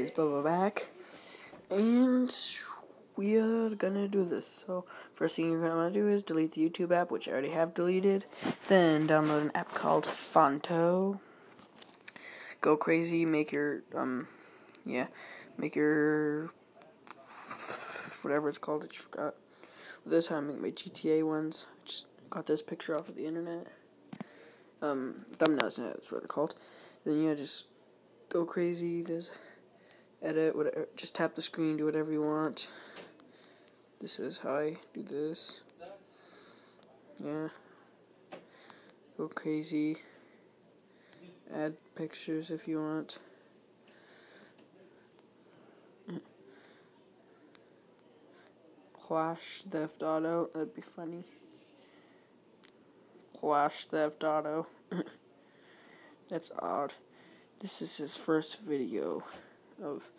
Guys, Bubba back, and we are gonna do this. So first thing you're gonna wanna do is delete the YouTube app, which I already have deleted. Then download an app called Phonto. Go crazy, make your um, yeah, make your whatever it's called. I forgot. This time I make my GTA ones. I just got this picture off of the internet. Um, thumbnails. That's what they're called. Then yeah, just go crazy. There's edit, whatever. Just tap the screen, do whatever you want. This is how I do this. Yeah. Go crazy. Add pictures if you want. Clash Theft Auto, that'd be funny. Clash Theft Auto. That's odd. This is his first video of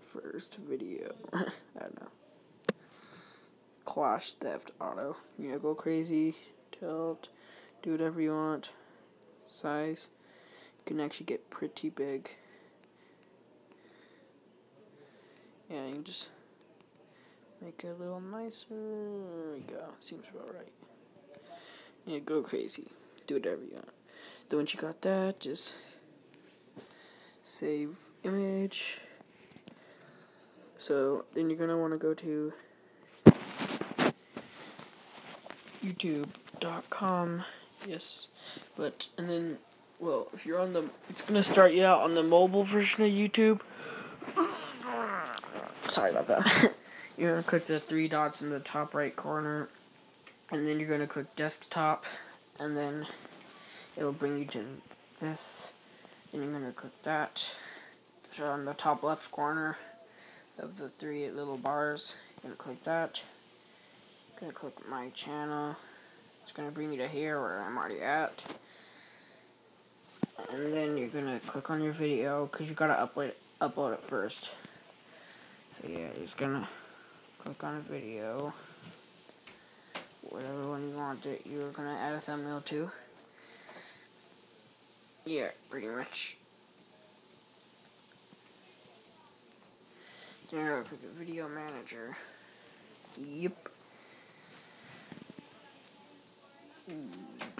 first video. I don't know. Clash Theft Auto. You know, go crazy, tilt, do whatever you want. Size. You can actually get pretty big. Yeah, you can just make it a little nicer. There we go. Seems about right. Yeah, go crazy. Do whatever you want. Then once you got that, just save image. So then you're gonna want to go to youtube.com. Yes, but and then well, if you're on the, it's gonna start you out on the mobile version of YouTube. Sorry about that. you're gonna click the three dots in the top right corner, and then you're gonna click desktop, and then it'll bring you to this and you're gonna click that so on the top left corner of the three little bars. You're gonna click that. You're gonna click my channel. It's gonna bring you to here where I'm already at. And then you're gonna click on your video because you gotta upload upload it first. So yeah just gonna click on a video. Whatever one you want it you're gonna add a thumbnail to yeah, pretty much. There, for the video manager. Yep.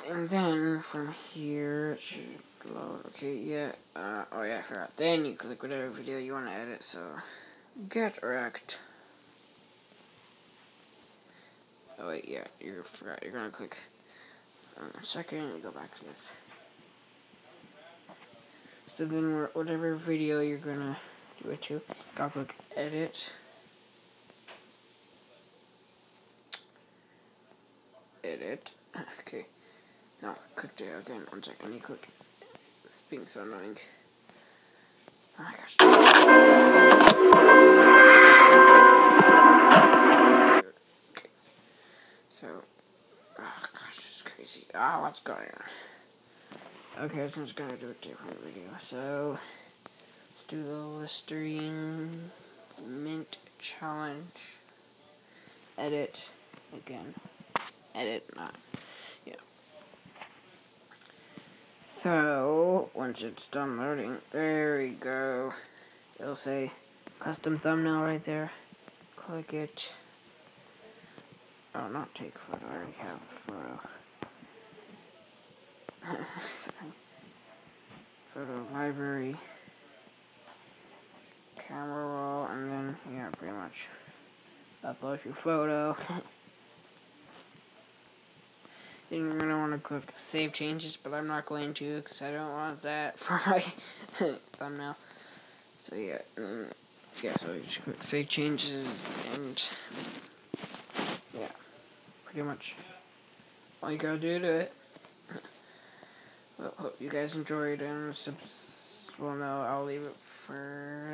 And then from here, it should load. Okay, yeah. Uh, oh, yeah, I forgot. Then you click whatever video you want to edit. So, get wrecked. Oh, wait, yeah, you forgot. You're gonna click. Um, a second, you go back to this. So then whatever video you're gonna do it to, go click edit. Edit. Okay. Now click there again. One second. To click. It's being so annoying. Oh my gosh. Okay. So, oh gosh, it's crazy. Ah, oh, what's going on? Okay, so I'm just gonna do a different video. So, do the Listerine Mint Challenge. Edit again. Edit, not. Yeah. So, once it's done loading, there we go. It'll say custom thumbnail right there. Click it. Oh, not take photo, I already have a photo. Photo library, camera roll, and then, yeah, pretty much upload your photo. then you're going to want to click save changes, but I'm not going to because I don't want that for my thumbnail. So, yeah, um, yeah, so you just click save changes, and yeah, pretty much all you gotta do to it. Well, hope you guys enjoyed and subs well no, I'll leave it for.